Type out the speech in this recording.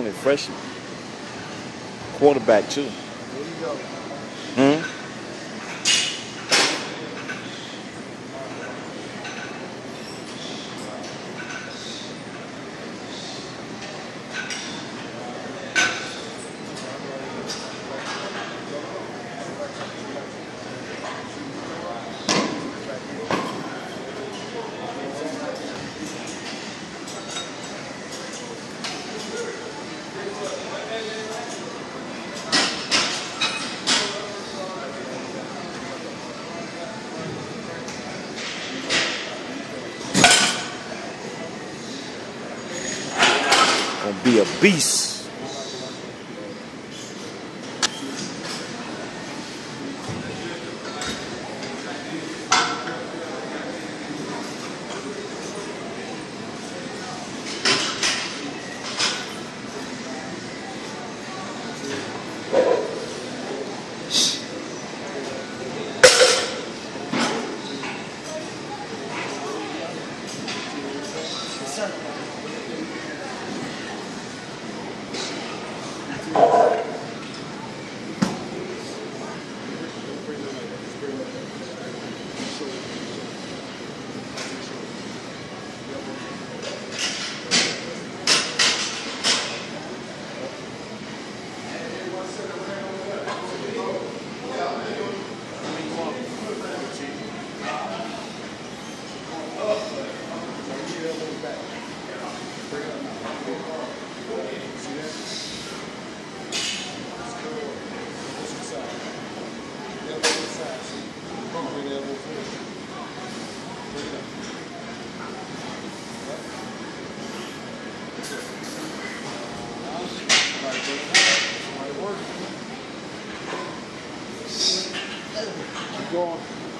only freshman. Quarterback too. Hmm? Be a beast. God thinks.